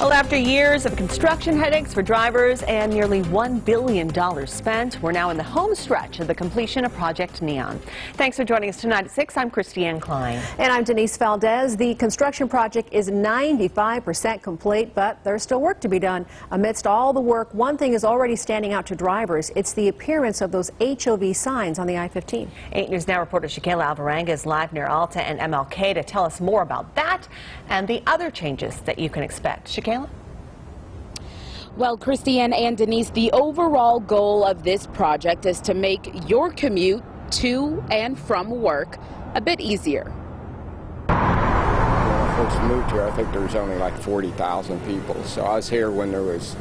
Well, after years of construction headaches for drivers and nearly $1 billion spent, we're now in the home stretch of the completion of Project Neon. Thanks for joining us tonight at 6. I'm Christiane Klein. And I'm Denise Valdez. The construction project is 95% complete, but there's still work to be done. Amidst all the work, one thing is already standing out to drivers. It's the appearance of those HOV signs on the I-15. 8 News Now reporter Shakayla Alvarenga is live near Alta and MLK to tell us more about that and the other changes that you can expect. Shakayla? Well, Christiane and Denise, the overall goal of this project is to make your commute to and from work a bit easier. When I first moved here, I think there was only like 40,000 people. So I was here when there was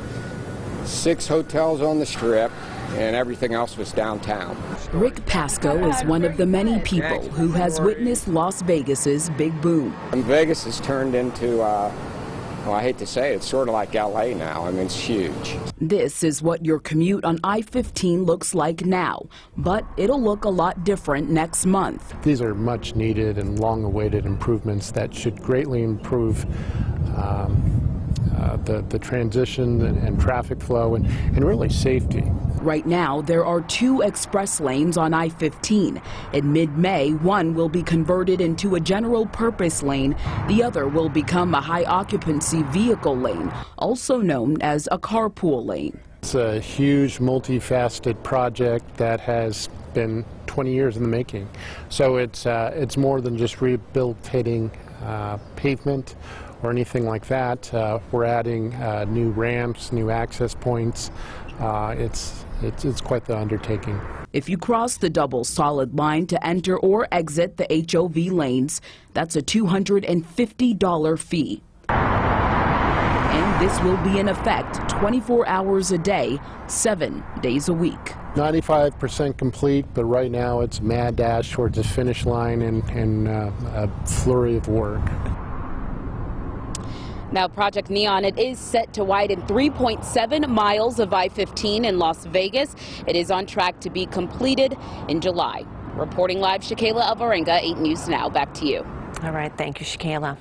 six hotels on the strip and everything else was downtown. Rick Pasco is one of the many people who has witnessed Las Vegas's big boom. And Vegas has turned into uh, well, I hate to say it, it's sort of like LA now. I mean, it's huge. This is what your commute on I-15 looks like now, but it'll look a lot different next month. These are much needed and long awaited improvements that should greatly improve um, uh, the, the transition and, and traffic flow and, and really safety. Right now, there are two express lanes on I-15. In mid-May, one will be converted into a general purpose lane. The other will become a high occupancy vehicle lane, also known as a carpool lane. It's a huge, multifaceted project that has been 20 years in the making. So it's, uh, it's more than just rehabilitating uh, pavement or anything like that. Uh, we're adding uh, new ramps, new access points. Uh, it's, it's, it's quite the undertaking. If you cross the double solid line to enter or exit the HOV lanes, that's a $250 fee. And this will be in effect 24 hours a day, seven days a week. 95% complete, but right now it's mad dash towards the finish line and, and uh, a flurry of work. Now, Project Neon, it is set to widen 3.7 miles of I-15 in Las Vegas. It is on track to be completed in July. Reporting live, Shakayla Alvarenga, 8 News Now. Back to you. All right. Thank you, Shakayla.